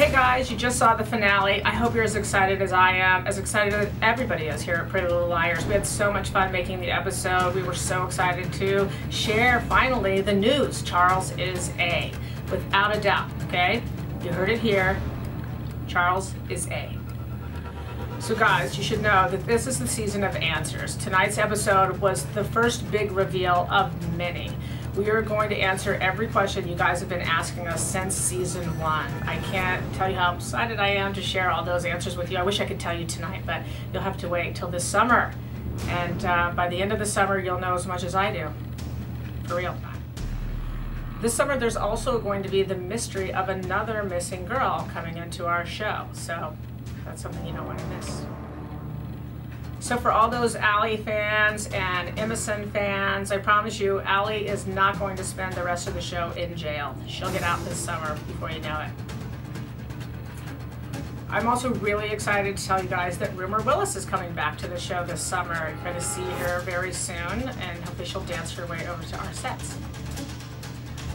Hey guys, you just saw the finale. I hope you're as excited as I am, as excited as everybody is here at Pretty Little Liars. We had so much fun making the episode. We were so excited to share finally the news. Charles is A, without a doubt, okay? You heard it here. Charles is A. So guys, you should know that this is the season of answers. Tonight's episode was the first big reveal of many. We are going to answer every question you guys have been asking us since season one. I can't tell you how excited I am to share all those answers with you. I wish I could tell you tonight, but you'll have to wait till this summer. And uh, by the end of the summer, you'll know as much as I do. For real. This summer, there's also going to be the mystery of another missing girl coming into our show. So that's something you don't want to miss. So for all those Ali fans and Emison fans, I promise you, Ali is not going to spend the rest of the show in jail. She'll get out this summer before you know it. I'm also really excited to tell you guys that Rumor Willis is coming back to the show this summer. You're going to see her very soon, and hopefully she'll dance her way over to our sets.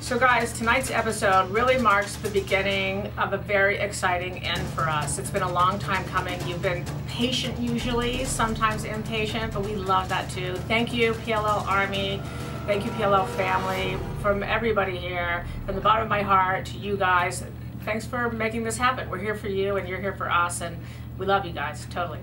So guys, tonight's episode really marks the beginning of a very exciting end for us. It's been a long time coming. You've been patient usually, sometimes impatient, but we love that too. Thank you, PLL Army. Thank you, PLL family, from everybody here, from the bottom of my heart to you guys. Thanks for making this happen. We're here for you and you're here for us and we love you guys, totally.